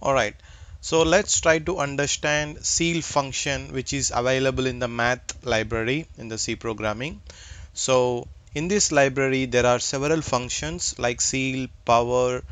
Alright, so let's try to understand ceil function which is available in the math library in the C programming. So in this library there are several functions like ceil, power,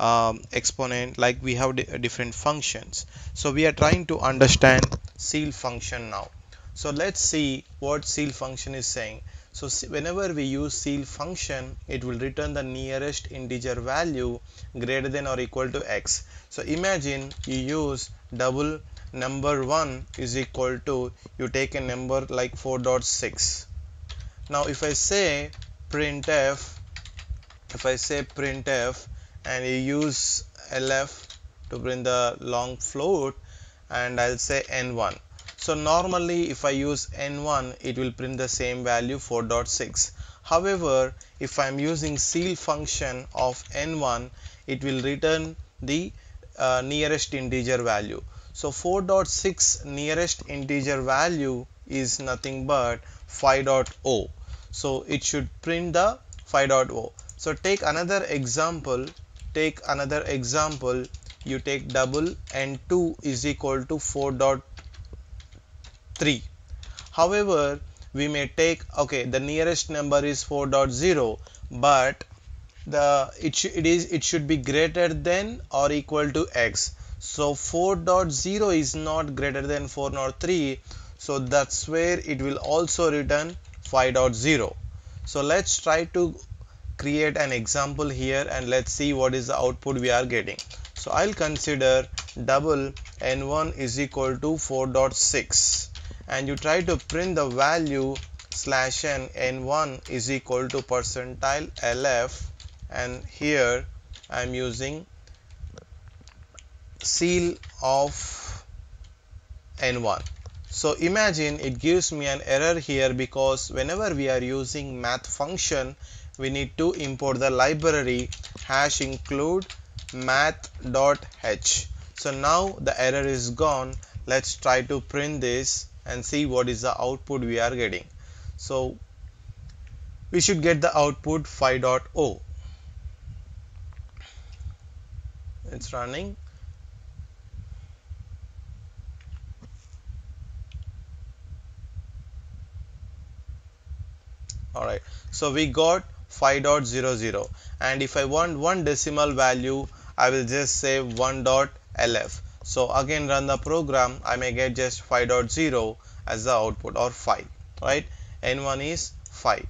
um, exponent like we have different functions. So we are trying to understand ceil function now. So let's see what ceil function is saying. So whenever we use ceil function, it will return the nearest integer value greater than or equal to x. So imagine you use double number 1 is equal to you take a number like 4.6. Now if I say printf, if I say printf and you use lf to print the long float and I'll say n1 so normally if I use n1 it will print the same value 4.6. However if I'm using ceil function of n1 it will return the uh, nearest integer value. So 4.6 nearest integer value is nothing but 5.0. So it should print the 5.0. So take another example. Take another example. You take double n2 is equal to 4. 3 however we may take okay the nearest number is 4.0 but the it, it is it should be greater than or equal to x. So 4.0 is not greater than 403 so that's where it will also return 5.0 so let's try to create an example here and let's see what is the output we are getting. So I'll consider double n1 is equal to 4.6 and you try to print the value slash n n1 is equal to percentile lf and here I'm using ceil of n1 so imagine it gives me an error here because whenever we are using math function we need to import the library hash include math.h so now the error is gone. Let's try to print this and see what is the output we are getting. So we should get the output 5.0. It's running. Alright, so we got 5.00 and if I want one decimal value I will just say 1.lf so again run the program. I may get just 5.0 as the output or 5 right? N1 is 5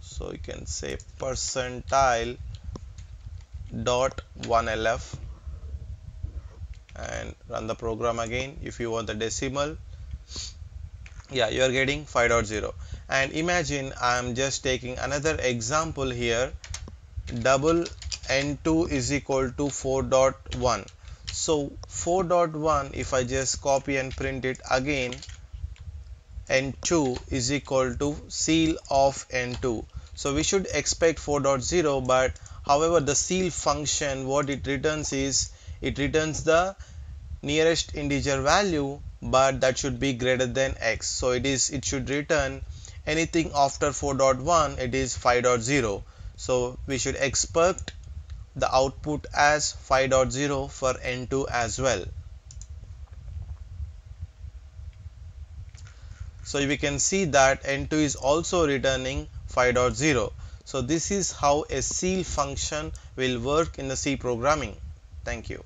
so you can say percentile dot 1lf and run the program again if you want the decimal. Yeah you are getting 5.0 and imagine I am just taking another example here. Double n2 is equal to 4.1 so 4.1 if I just copy and print it again n2 is equal to ceil of n2 so we should expect 4.0 but however the ceil function what it returns is it returns the nearest integer value but that should be greater than x. So it is it should return anything after 4.1 it is 5.0 so we should expect the output as 5.0 for N2 as well. So we can see that N2 is also returning 5.0. So this is how a ceil function will work in the C programming. Thank you.